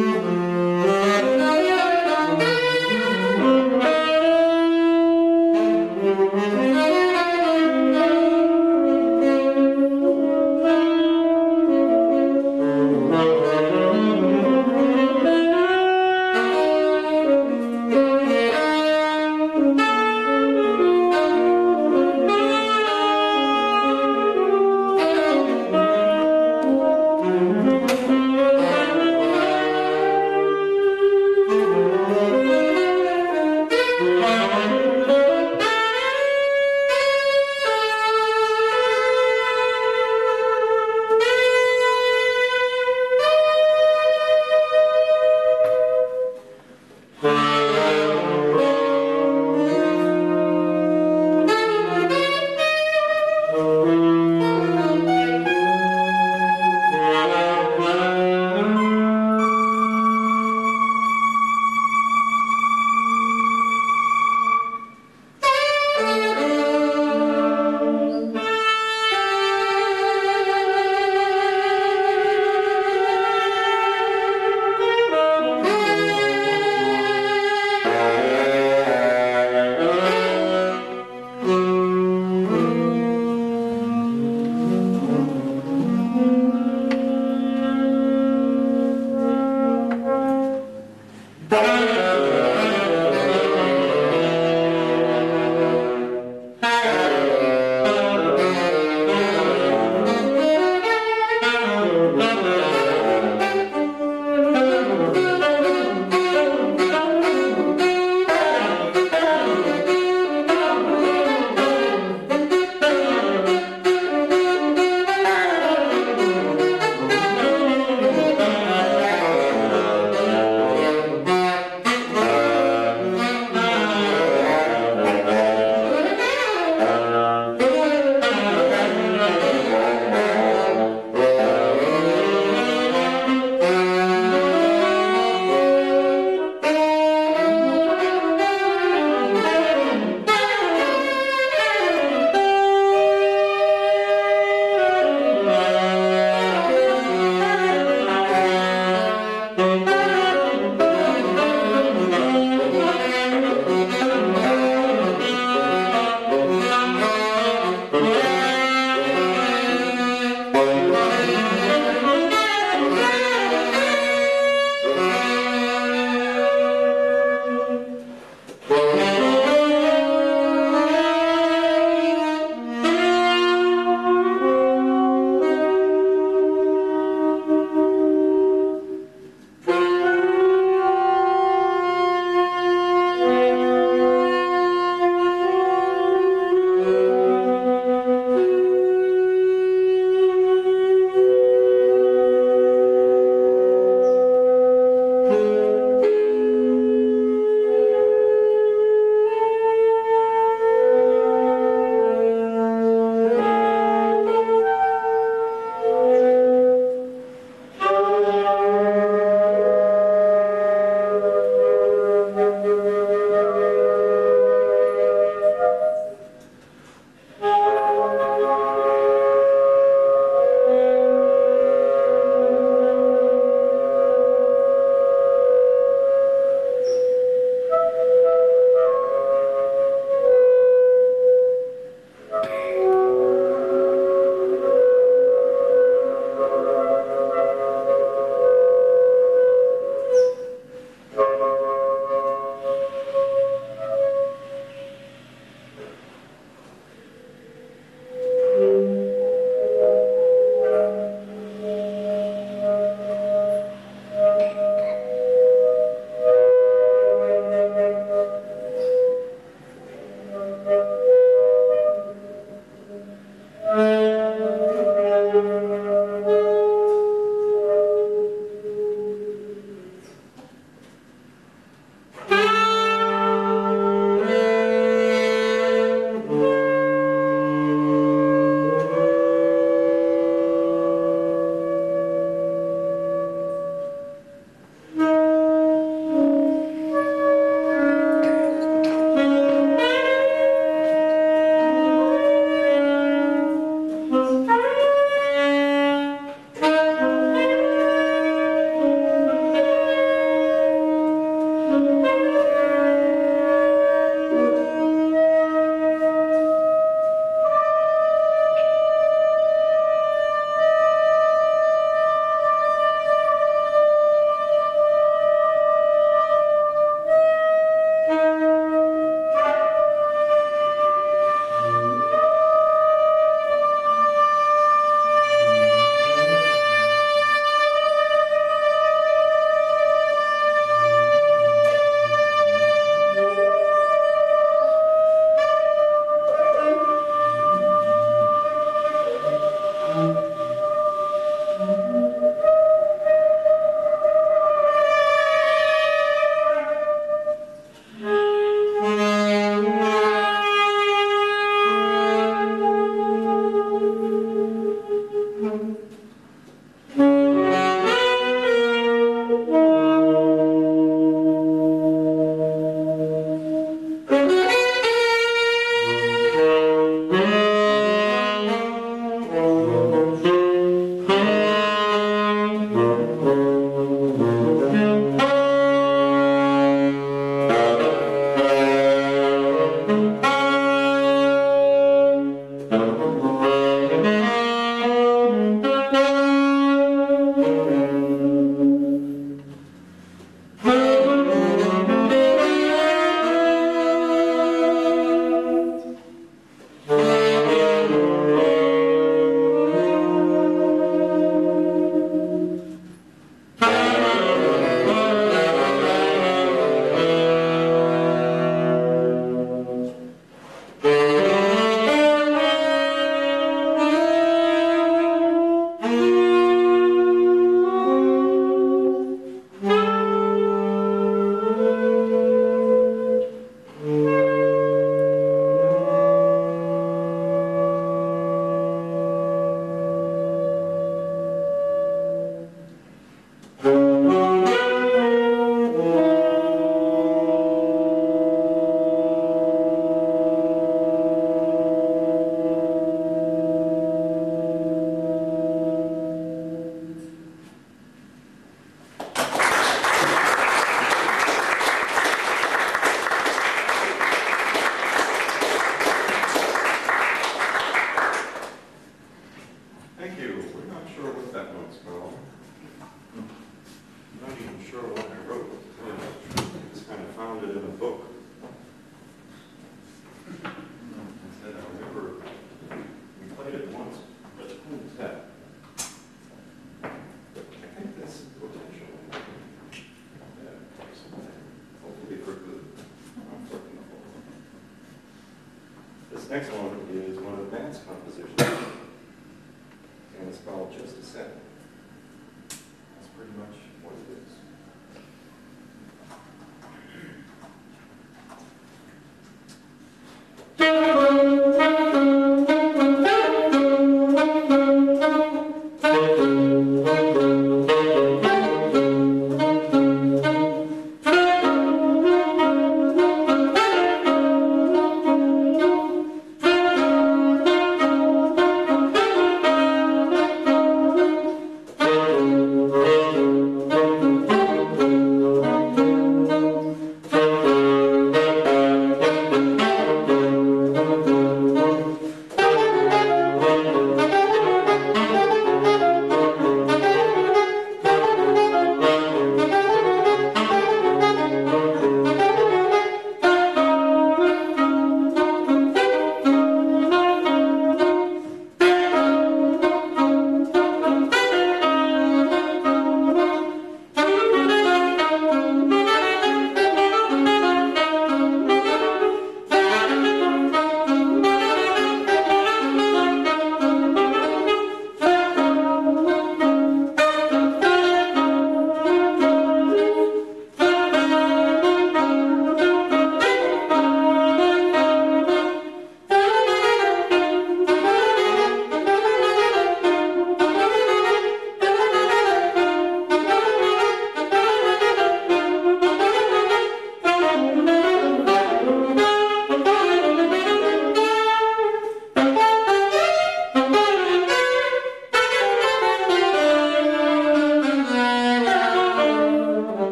Mm-hmm.